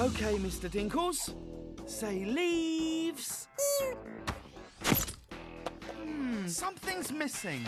OK, Mr Dinkles. Say leaves. Hmm, something's missing.